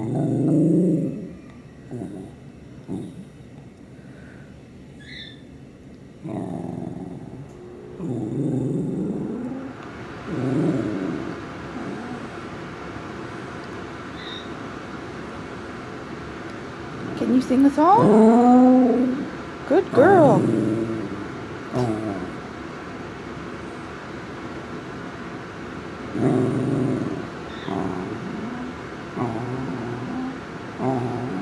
Can you sing a song? Good girl. Mm. Uh-huh.